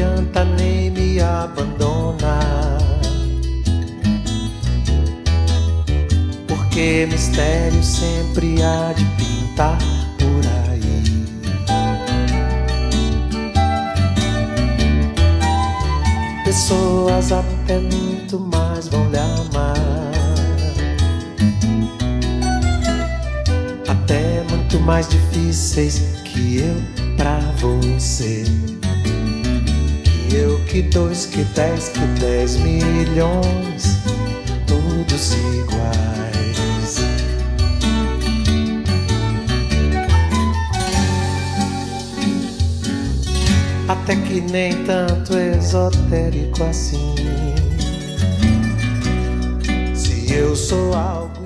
adianta nem me abandona. Porque mistério sempre há de pintar por aí. Pessoas até muito mais vão lhe amar. Até muito mais difíceis que eu pra você. Eu, que dois, que dez, que dez milhões, todos iguais. Até que nem tanto esotérico assim. Se eu sou algo